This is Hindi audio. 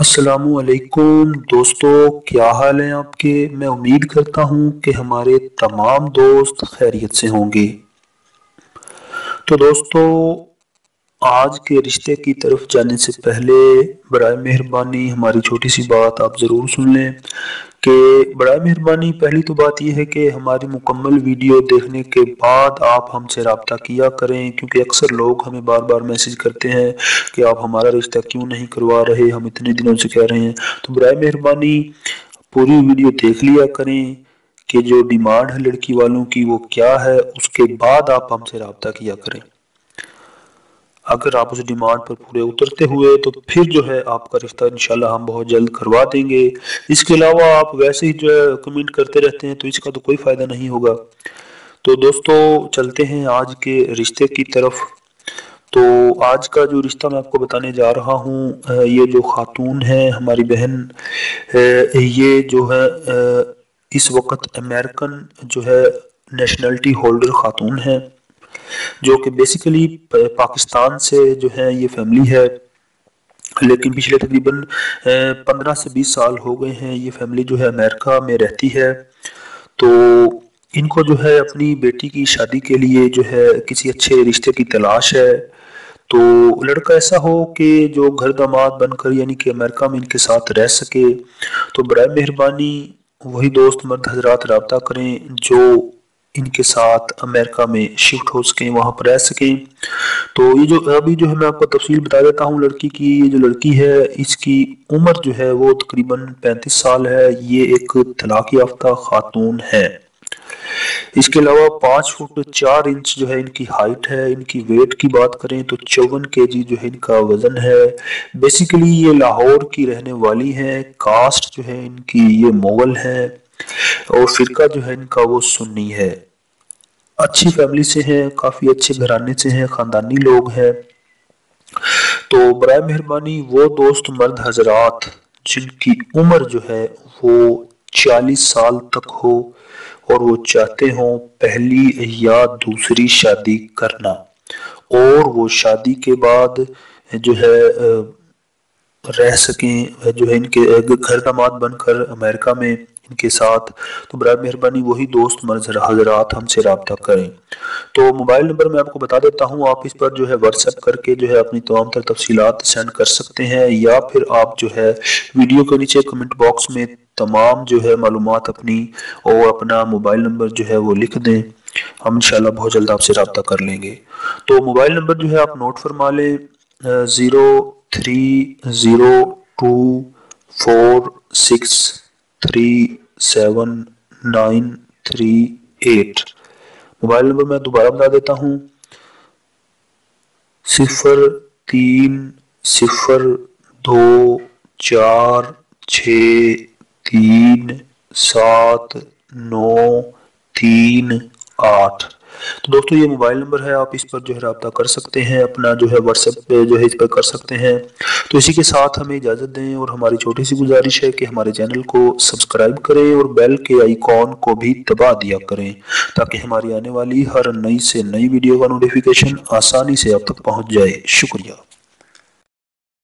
असलकुम दोस्तों, क्या हाल है आपके? मैं उम्मीद करता हूँ कि हमारे तमाम दोस्त खैरियत से होंगे। तो दोस्तों आज के रिश्ते की तरफ़ जाने से पहले बर मेहरबानी, हमारी छोटी सी बात आप ज़रूर सुन लें। कि बड़ा मेहरबानी, पहली तो बात यह है कि हमारी मुकम्मल वीडियो देखने के बाद आप हमसे रबता किया करें, क्योंकि अक्सर लोग हमें बार बार मैसेज करते हैं कि आप हमारा रिश्ता क्यों नहीं करवा रहे, हम इतने दिनों से कह रहे हैं। तो बर मेहरबानी, पूरी वीडियो देख लिया करें कि जो डिमांड है लड़की वालों की, वो क्या है, उसके बाद आप हमसे रबता किया करें। अगर आप उस डिमांड पर पूरे उतरते हुए तो फिर जो है आपका रिश्ता इंशाल्लाह हम बहुत जल्द करवा देंगे। इसके अलावा आप वैसे ही जो है कमेंट करते रहते हैं तो इसका तो कोई फ़ायदा नहीं होगा। तो दोस्तों, चलते हैं आज के रिश्ते की तरफ़। तो आज का जो रिश्ता मैं आपको बताने जा रहा हूँ ये जो खातून है, हमारी बहन ये जो है इस वक्त अमेरिकन जो है, नेशनलिटी होल्डर खातून है। जो कि बेसिकली पाकिस्तान से जो है ये फैमिली है, लेकिन पिछले तकरीबन पंद्रह से बीस साल हो गए हैं ये फैमिली जो है अमेरिका में रहती है। तो इनको जो है अपनी बेटी की शादी के लिए जो है किसी अच्छे रिश्ते की तलाश है। तो लड़का ऐसा हो कि जो घर दामाद बनकर यानी कि अमेरिका में इनके साथ रह सके तो बर मेहरबानी वही दोस्त मर्द हजरात रबता करें जो इनके साथ अमेरिका में शिफ्ट हो सकें, वहाँ पर रह सकें। तो ये जो, अभी जो है मैं आपको तफसील बता देता हूँ लड़की की, ये जो लड़की है, इसकी उम्र जो है वो तकरीबन 35 साल है। ये एक तलाक याफ्ता खातून है। इसके अलावा पाँच फुट चार इंच जो है इनकी हाइट है। इनकी वेट की बात करें तो चौवन के जी जो है इनका वज़न है। बेसिकली ये लाहौर की रहने वाली है। कास्ट जो है इनकी ये मोगल है। और फिरका जो है इनका वो सुन्नी है। अच्छी फैमिली से हैं, काफ़ी अच्छे घराने से हैं, ख़ानदानी लोग हैं। तो बर मेहरबानी, वो दोस्त मर्द हजरात, जिनकी उम्र जो है, वो चालीस साल तक हो, और वो चाहते हो पहली या दूसरी शादी करना। और वो शादी के बाद जो है रह सकें, जो है इनके, घर दामाद बनकर अमेरिका में। इनके साथ। तो बर मेहरबानी, वही दोस्त मर्ज हजरात हमसे रबता करें। तो मोबाइल नंबर मैं आपको बता देता हूँ, आप इस पर जो है व्हाट्सएप करके जो है अपनी तमाम तर तफसीत सेंड कर सकते हैं, या फिर आप जो है वीडियो के नीचे कमेंट बॉक्स में तमाम जो है मालूम अपनी और अपना मोबाइल नंबर जो है वो लिख दें। हम इंशाल्लाह बहुत जल्द आपसे रबता कर लेंगे। तो मोबाइल नंबर जो है आप नोट फरमा लें zero three zero two four six three seven nine three eight mobile number मैं दोबारा बता देता हूँ। सिफर तीन, सिफर दो, चार छ तीन, सात, नौ, तीन, आठ। तो दोस्तों, ये मोबाइल नंबर है, आप इस पर जो है रबता कर सकते हैं, अपना जो है व्हाट्सएप पे जो है इस पर कर सकते हैं। तो इसी के साथ हमें इजाज़त दें और हमारी छोटी सी गुजारिश है कि हमारे चैनल को सब्सक्राइब करें और बेल के आइकॉन को भी दबा दिया करें, ताकि हमारी आने वाली हर नई से नई वीडियो का नोटिफिकेशन आसानी से आप तक पहुँच जाए। शुक्रिया।